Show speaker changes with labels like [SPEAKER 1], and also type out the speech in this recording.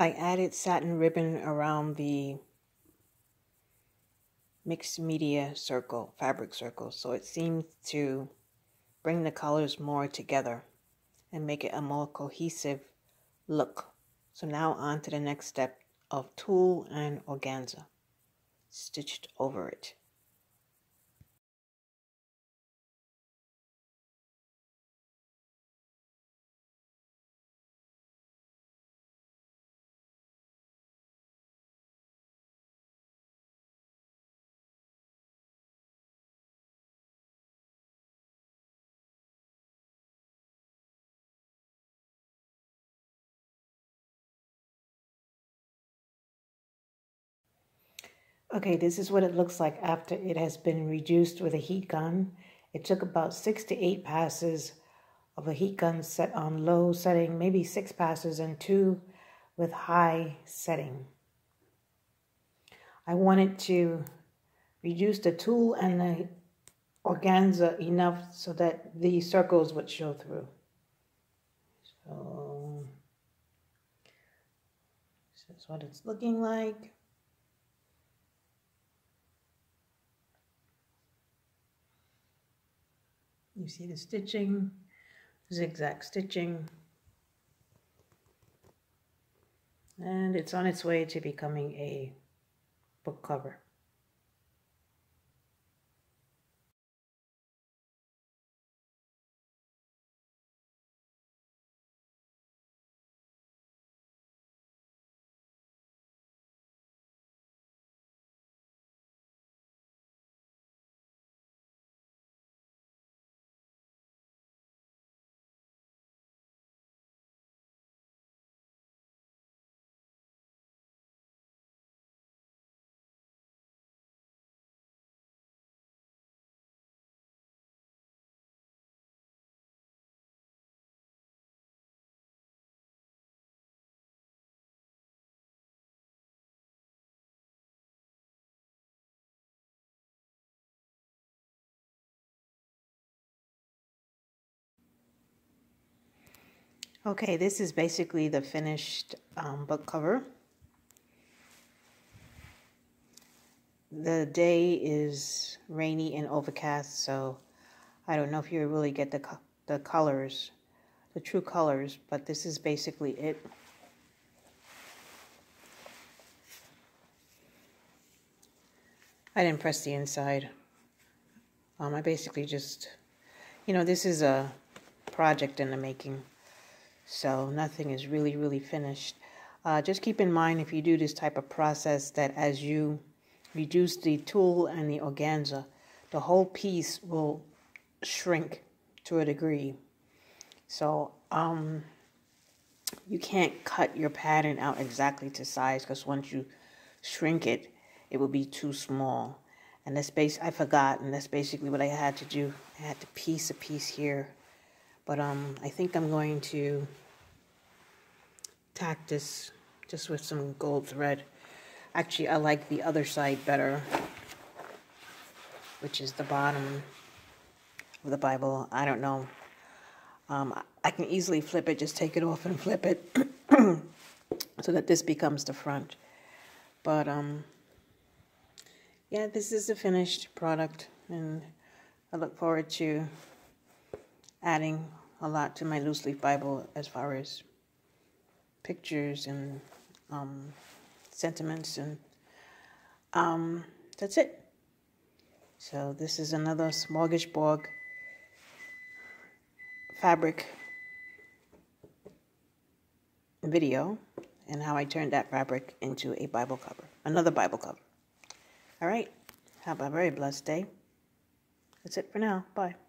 [SPEAKER 1] I added satin ribbon around the mixed media circle, fabric circle, so it seems to bring the colors more together and make it a more cohesive look. So now on to the next step of tulle and organza stitched over it. Okay, this is what it looks like after it has been reduced with a heat gun. It took about six to eight passes of a heat gun set on low setting, maybe six passes and two with high setting. I wanted to reduce the tulle and the organza enough so that the circles would show through. So this is what it's looking like. You see the stitching, zigzag stitching. And it's on its way to becoming a book cover. Okay, this is basically the finished um, book cover. The day is rainy and overcast, so I don't know if you really get the, the colors, the true colors, but this is basically it. I didn't press the inside. Um, I basically just, you know, this is a project in the making. So nothing is really, really finished. Uh, just keep in mind if you do this type of process that as you reduce the tulle and the organza, the whole piece will shrink to a degree. So um, you can't cut your pattern out exactly to size because once you shrink it, it will be too small. And that's base I forgot, and that's basically what I had to do. I had to piece a piece here but um, I think I'm going to tack this just with some gold thread. Actually, I like the other side better, which is the bottom of the Bible. I don't know. Um, I can easily flip it, just take it off and flip it so that this becomes the front. But um, yeah, this is the finished product, and I look forward to adding a lot to my loose leaf Bible as far as pictures and um, sentiments, and um, that's it. So this is another smorgasbord fabric video and how I turned that fabric into a Bible cover, another Bible cover. All right, have a very blessed day. That's it for now. Bye.